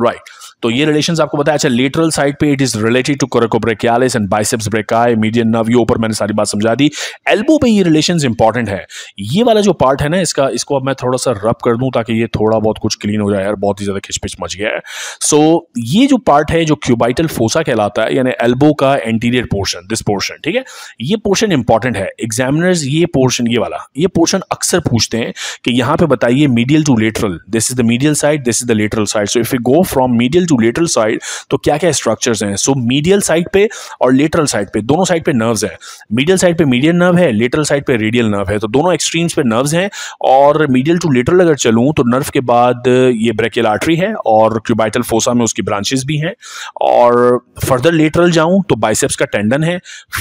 Speaker 1: Right right. तो ये रिलेशन आपको बताया अच्छा लेटरल साइड पे it is related to coracobrachialis and biceps brachii median nerve ये ऊपर मैंने सारी बात समझा दी। एल्बो पे ये रिलेशंस इंपॉर्टेंट है। ये वाला जो पार्ट है ना इसका इसको अब मैं थोड़ा सा रब कर दूँ ताकि ये थोड़ा बहुत कुछ क्लीन हो जाए यार बहुत ही ज़्यादा खिचपिच मच गया है। सो so, ये जो पार्ट है जो क्यूबाइटल फोसा कहलाता है यानी एल्बो का एंटीरियर पोर्शन दिस पोर्शन ठीक है? ये पोर्शन इंपॉर्टेंट है। एग्जामिनर्स ये पोर्शन ये वाला ये पोर्शन अक्सर पूछते हैं कि यहाँ पे बताइए medial to lateral this is the medial side this is the lateral side so if you go from medial to lateral side तो क्या क्या स्ट्रक्चर्स हैं? सो मीडियल साइड पे और लेटरल साइड पे, दोनों साइड पे नर्व्स हैं। मीडियल साइड पे मीडियल नर्व है लेटरल साइड पे रेडियल नर्व है। तो दोनों एक्सट्रीम्स पे नर्व्स हैं और मीडियल टू लेटरल अगर चलूँ तो नर्व के बाद ये ब्रेकियल आर्टरी है और क्यूबाइटल फोसा में उसकी ब्रांचेस भी हैं। और फर्दर लेटरल जाऊँ तो बाइसेप्स का टेंडन है।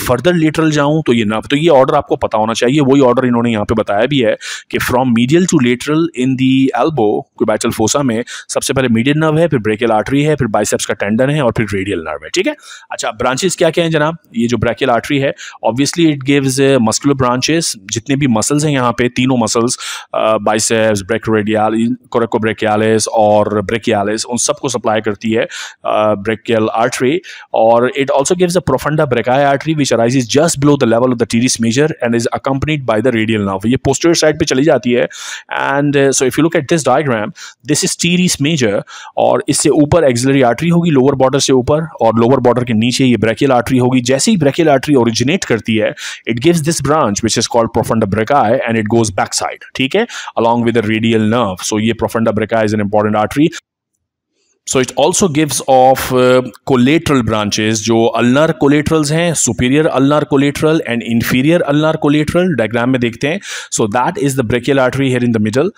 Speaker 1: फर्दर लेटरल जाऊँ तो ये नर्व तो ये ऑर्डर आपको पता होना चाहिए, वही ऑर्डर इन्होंने यहाँ पे बताया भी है कि from medial to lateral in the elbow cubital fossa में सबसे पहले मीडियल नर्व है, फिर ब्रेकियल आर्टरी है, फिर बाइसेप्स का टेंडन है और फिर रेडियल नर्व है, ठीक है? अच्छा ब्रांचेस क्या क्या है जनाब? ये जो ब्रैकियल आर्टरी है obviously it gives muscular branches जितने भी मसल्स हैं यहाँ पे, तीनों मसल्स बाइसेप्स ब्रेकोरेडियल कोरेकोब्रेकियालिस और ब्रेकियालिस उन सबको सप्लाई करती है ब्रेकियल आर्टरी और it also gives a profunda brachii artery which arises just below the level of the teres major and is accompanied by the radial nerve ये poster side पे चली जाती है and so if you look at this diagram this is teres major और इससे ऊपर axillary artery होगी lower border से ऊपर और लोअर बॉर्डर के नीचे ये ब्रेकियल आर्टरी होगी। जैसे ही ब्रेकियल आर्टरी ओरिजिनेट करती है it gives this branch which is called profunda brachii and it goes back side ठीक है? Along with radial nerve so ये profunda brachii is an important artery so it also gives off collateral branches जो ulnar collaterals हैं superior ulnar collateral and inferior ulnar collateral diagram में देखते हैं। So that is the brachial artery here in the middle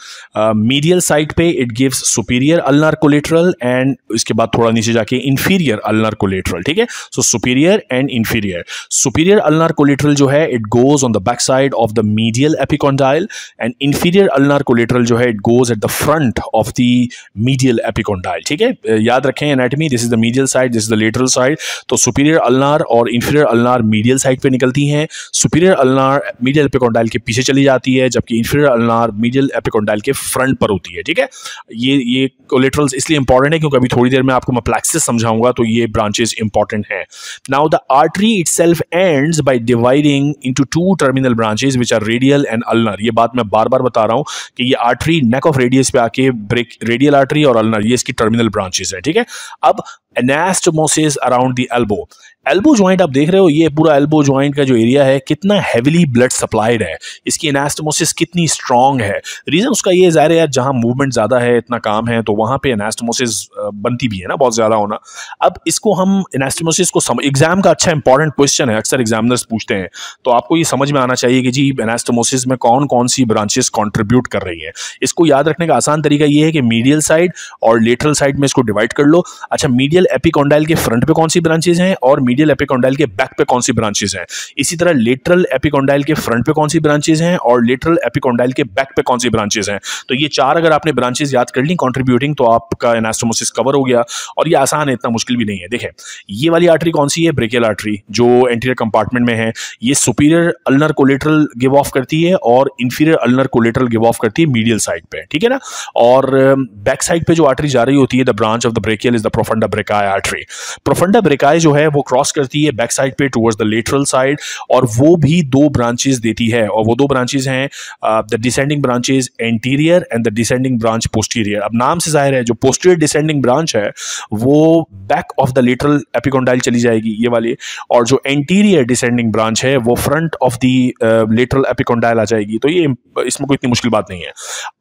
Speaker 1: medial side पे it gives superior ulnar collateral and इसके बाद थोड़ा नीचे जाके इन्फीरियर अल्नर कोलेट्रल ठीक है? So superior and inferior superior ulnar collateral जो है it goes on the back side of the medial epicondyle and inferior ulnar collateral जो है it goes at the front of the medial epicondyle ठीक है? याद रखें anatomy this is the medial side this is the lateral side तो superior ulnar और inferior ulnar medial side पे निकलती हैं। सुपीरियर अल्नार मीडियल एपिकोंडाइल के पीछे चली जाती है, जबकि इन्फीरियर अल्नार मीडियल एपिकोंडाइल के फ्रंट पर होती है, ठीक है? ये ये कोलेट्रल्स इसलिए इंपॉर्टेंट है, क्योंकि अभी थोड़ी देर में आपको मैं प्लेक्सिस समझाऊँगा तो ये ब्रांचेस इंपॉर्टेंट है। Now the artery itself ends by dividing into two terminal branches which are radial and ulnar ये बात मैं बार बार बता रहा हूँ कि ये आर्टरी नेक ऑफ़ रेडियस पे आके ब्रेक रेडियल आर्टरी और अल्नर ये इसकी टर्मिनल ब्रांचेज है ठीक है? अब anastomosis around the elbow elbow joint आप देख रहे हो, ये पूरा एल्बो ज्वाइंट का जो एरिया है, कितना हैविली ब्लड सप्लाइड है। इसकी एनास्टमोसिस कितनी स्ट्रांग है। रीज़न उसका ये ज़ाहिर है यार, जहाँ मूवमेंट ज़्यादा है, इतना काम है तो वहाँ पे एनास्टमोसिस बनती भी है ना, बहुत ज़्यादा होना। अब इसको हम एनास्टमोसिस को एग्ज़ाम का अच्छा इंपॉर्टेंट क्वेश्चन है, अक्सर एग्जामिनर्स पूछते हैं। तो आपको ये समझ में आना चाहिए कि जी एनास्टमोसिस में कौन कौन सी ब्रांचेस कॉन्ट्रीब्यूट कर रही है। इसको याद रखने का आसान तरीका ये है कि मीडियल साइड और लेटरल साइड में इसको डिवाइड कर लो। अच्छा मीडियल एपिकॉन्डाइल के फ्रंट पे कौन सी ब्रांचेज हैं और मीडियल एपिकॉन्डाइल के बैक पे कौन सी ब्रांचेज हैं? इसी तरह लेटरल एपिकॉन्डाइल के फ्रंट पे कौन सी ब्रांचेज हैं और लेटरल एपिकॉन्डाइल के बैक पे कौन सी ब्रांचेज हैं? तो ये चार अगर आपने ब्रांचेज याद कर ली कॉन्ट्रीब्यूटिंग तो आपका एनास्टोमोसिस कवर हो गया और ये आसान है, इतना मुश्किल भी नहीं है। देखें, ये वाली आर्टरी कौन सी है? ब्रेकियल आर्टरी जो एंटीरियर कंपार्टमेंट में है। ये superior ulnar collateral give off करती है और inferior ulnar collateral give off करती है मीडियल साइड पे, ठीक है ना? और बैक साइड पे जो आर्टरी जा रही होती है the branch of the brachial is the profunda brachii artery profunda brachii जो है, वो क्रॉस करती है बैक साइड पे टुवर्ड्स द लेटरल साइड और वो भी दो ब्रांचेस देती है और वो दो ब्रांचेस हैं the descending branches anterior and the descending branch posterior अब नाम से ज़ाहिर है, जो पोस्टीरियर डिसेंडिंग ब्रांच है, वो back of the lateral epicondyle चली जाएगी, ये वाली। और जो एंटीरियर डिसेंडिंग ब्रांच है, वो front of the lateral epicondyle आ जाएगी। तो ये, इसमें कोई इतनी मुश्किल बात नहीं है।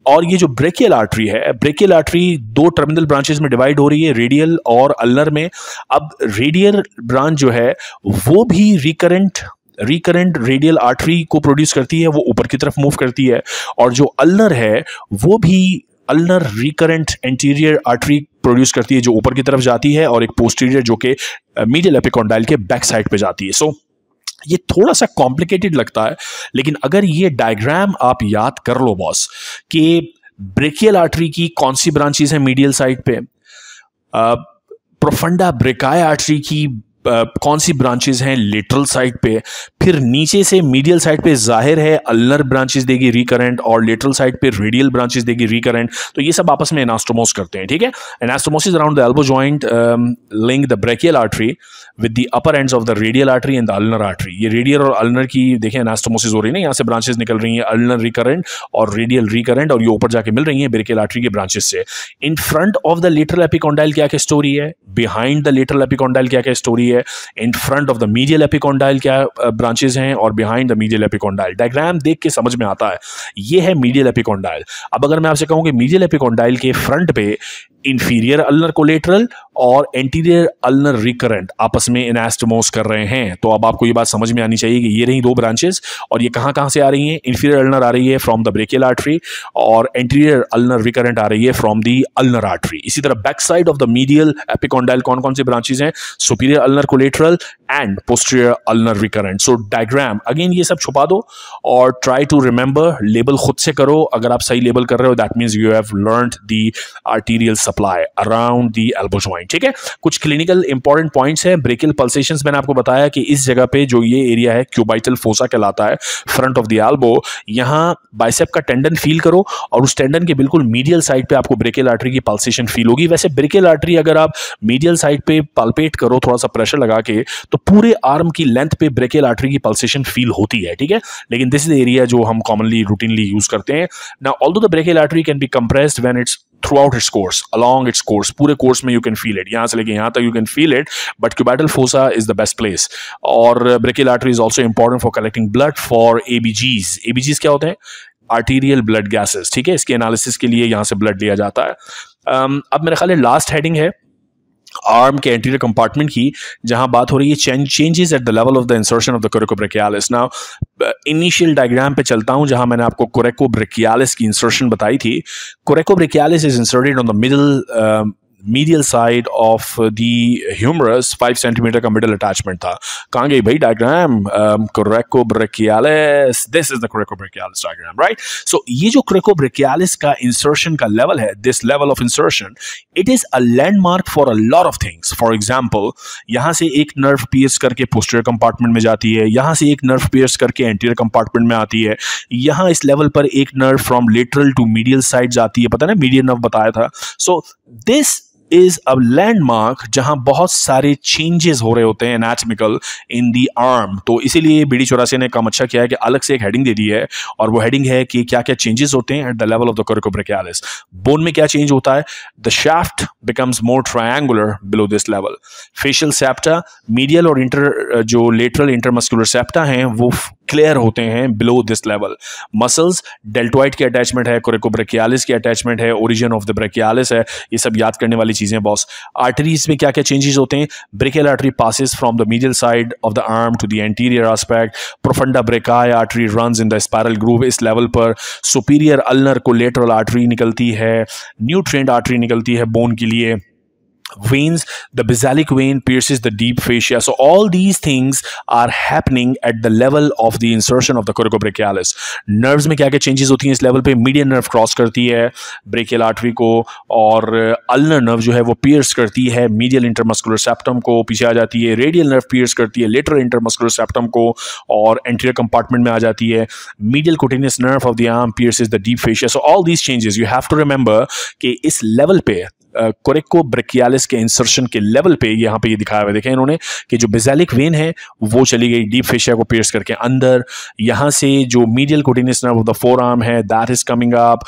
Speaker 1: और ये जो ब्रेकियल आर्टरी है ब्रेकियल आर्टरी दो टर्मिनल ब्रांचेस में डिवाइड हो रही है रेडियल और अल्नर में। अब रेडियल ब्रांच जो है वो भी रिकरेंट रिकरेंट रेडियल आर्टरी को प्रोड्यूस करती है वो ऊपर की तरफ़ मूव करती है और जो अल्नर है वो भी ulnar recurrent anterior artery produce करती है जो ऊपर की तरफ़ जाती है और एक पोस्टीरियर जो कि मीडियल एपिकॉन्डाइल के बैक साइड पे जाती है। सो so, ये थोड़ा सा कॉम्प्लिकेटेड लगता है लेकिन अगर ये डायग्राम आप याद कर लो बॉस कि ब्रेकियल आर्टरी की कौन सी ब्रांचेस हैं मीडियल साइड पे? प्रोफंडा ब्रेकाय आर्टरी की कौन सी ब्रांचेज हैं? लेटरल साइड पे। फिर नीचे से मीडियल साइड पे ज़ाहिर है अल्नर ब्रांचेज देगी रिकरेंट और लेटरल साइड पे रेडियल ब्रांचेज देगी रिकरेंट तो ये सब आपस में एनास्टोमोस करते हैं, ठीक है? Anastomosis around the elbow joint link the brachial artery with the upper ends of the radial artery and the ulnar artery ये रेडियल और अल्नर की देखें एनास्टोमोसिस हो रही है यहाँ से ब्रांचेस निकल रही हैं अल्नर रिकरेंट और रेडियल रिकरेंट और ये ऊपर जाके मिल रही है ब्रेकियल आर्टरी के ब्रांचेस से। In front of the lateral epicondyle क्या क्या स्टोरी है? बिहाइंड द लेटरल एपिकॉन्डाइल क्या क्या स्टोरी है? In front of the medial epicondyle क्या ब्रांचेस हैं और behind the medial epicondyle diagram देख के समझ में आता है। ये है मीडियल एपिकॉन्डाइल अब अगर मैं आपसे कहूँ कि मीडियल एपिकॉन्डाइल के फ्रंट पे इंफीरियर अल्नर कोलेटरल और एंटीरियर अल्नर रिकरेंट आपस में इनास्टमोस कर रहे हैं। तो अब आपको ये बात समझ में आनी चाहिए कि ये रही दो ब्रांचेस और ये कहाँ कहाँ से आ रही हैं। इंफीरियर अल्नर आ रही है फ्रॉम द ब्रेकियल आर्टरी और एंटीरियर अल्नर रिकरेंट आ रही है फ्रॉम दी अल्नर आर्टरी इसी तरह back side of the medial epicondyle कौन कौन से ब्रांचेज हैं? Superior ulnar collateral and posterior ulnar recurrent so diagram again ये सब छुपा दो और ट्राई टू रिमेंबर लेबल खुद से करो। अगर आप सही लेबल कर रहे हो that means you have learn the arterial supply around the elbow joint ठीक है? कुछ क्लिनिकल इंपॉर्टेंट पॉइंट्स हैं। ब्रेकिल पल्सेशंस मैंने आपको बताया कि इस जगह पे जो ये एरिया है क्यूबाइटल फोसा कहलाता है फ्रंट ऑफ़ द एल्बो यहाँ बाइसेप का टेंडन फील करो और उस टेंडन के बिल्कुल मीडियल साइड पे आपको ब्रेकिल आर्टरी की पल्सेशन फील होगी। वैसे ब्रेकिल आर्टरी अगर आप मीडियल साइड पे पल्पेट करो, थोड़ा सा प्रेशर लगा के तो पूरे आर्म की लेंथ पे ब्रेकिल आर्टरी की पल्सेशन फील होती है, ठीक है? लेकिन दिस इज़ एरिया जो हम कॉमनली रूटीनली यूज़ करते हैं। ना although the brachial artery can be compressed when it's throughout its course along its course पूरे कोर्स में यू कैन फील इट यहाँ से लेके यहाँ तक you can feel it but cubital fossa is the best place और brachial artery is also important for collecting blood for A B Gs A B Gs क्या होते हैं? आर्टीरियल ब्लड गैसेज ठीक है? इसके एनालिसिस के लिए यहाँ से ब्लड लिया जाता है। Um, अब मेरे ख्याल लास्ट हेडिंग है। आर्म के एंटीरियर कंपार्टमेंट की, जहाँ बात हो रही है changes at the level of the insertion of the coracobrachialis now initial diagram पे चलता हूँ, जहाँ मैंने आपको कोरेको ब्रिकियालिस की इंसर्शन बताई थी. Coracobrachialis is inserted on the middle medial side of the humerus five centimetre का मिडल अटैचमेंट था कहाँ गई भाई diagram coracobrachialis this is the coracobrachialis diagram right so ये जो क्रेकोब्रेकियालिस का इंसर्शन का लेवल है this level of insertion it is a landmark for a lot of things for example यहाँ से एक नर्व पियर्स करके पोस्टर कंपार्टमेंट में जाती है यहाँ से एक नर्व पियर्स करके एंटीरियर कंपार्टमेंट में आती है यहाँ इस लेवल पर एक nerve from lateral to medial side जाती है पता ना मीडियल नर्व बताया था so this is a landmark जहाँ बहुत सारे चेंजेस हो रहे होते हैं एनाटमिकल इन दी आर्म तो इसीलिए बीडी चौरासी ने काम अच्छा किया है कि अलग से एक हेडिंग दे दी है और वो हेडिंग है कि क्या क्या चेंजेस होते हैं at the level of the coracobrachialis bone में क्या चेंज होता है? The shaft becomes more triangular below this level fascial septa medial और इंटर जो लेटरल इंटरमस्कुलर सेप्टा हैं, वो क्लियर होते हैं below this level muscles deltoid की अटैचमेंट है कोरिकोब्रेकियालिस की अटैचमेंट है ओरिजिन ऑफ़ द ब्रेकियालिस है, ये सब याद करने वाली चीज़ें बॉस आर्टरीज में क्या क्या चेंजेस होते हैं? Brachial artery passes from the medial side of the arm to the anterior aspect profunda brachii artery run in the spiral groove इस लेवल पर. Superior ulnar collateral artery निकलती है. New trend artery निकलती है bone के लिए. Veins the basalic vein pierces the deep fascia so all these things are happening at the level of the insertion of the coracobrachialis nerves में क्या क्या changes होती हैं इस level पे median nerve cross करती है brachial artery को और ulnar nerve जो है वो pierce करती है medial intermuscular septum को पीछे आ जाती है radial nerve pierce करती है lateral intermuscular septum को और anterior compartment में आ जाती है medial cutaneous nerve of the arm pierces the deep fascia so all these changes you have to remember कि इस level पे कोरेको ब्रेकियालिस के इंसर्शन के लेवल पे यहाँ पे ये दिखाया हुआ देखें इन्होंने कि जो बेजैलिक वेन है, वो चली गई डीप फेशिया को पियर्स करके अंदर। यहाँ से जो medial cutaneous nerve the forearm है दैट इज़ कमिंग अप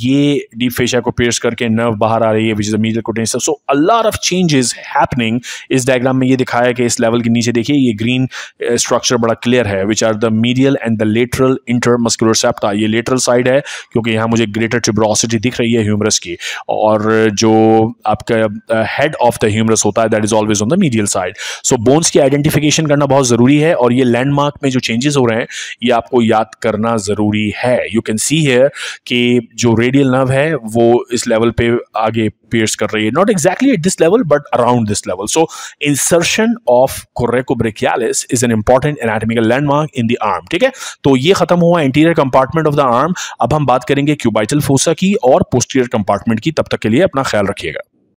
Speaker 1: ये डीप फेशिया को पियर्स करके नर्व बाहर आ रही है which is the medial cutaneous so a lot of changes happening इस डायग्राम में ये दिखाया कि इस लेवल के नीचे देखिए, ये ग्रीन स्ट्रक्चर बड़ा क्लियर है which are the medial and the lateral intermuscular septa ये लेटरल साइड है, क्योंकि यहाँ मुझे ग्रेटर ट्यूब्रोसिटी दिख रही है ह्यूमरस की। और जो आपका हेड ऑफ़ द ह्यूमरस होता है that is always on the medial side so bones की आइडेंटिफिकेशन करना बहुत ज़रूरी है और ये लैंडमार्क में जो चेंजेस हो रहे हैं, ये आपको याद करना ज़रूरी है. यू कैन सी हेयर कि जो रेडियल नर्व है, वो इस लेवल पे आगे pierce कर रही है not exactly at this level but around this level so insertion of coracobrachialis is an important anatomical landmark in the arm ठीक है? तो ये खत्म हुआ anterior compartment of the arm अब हम बात करेंगे क्यूबाइटल फोसा की और पोस्टीरियर कंपार्टमेंट की। तब तक के लिए अपना ख्याल रखिएगा।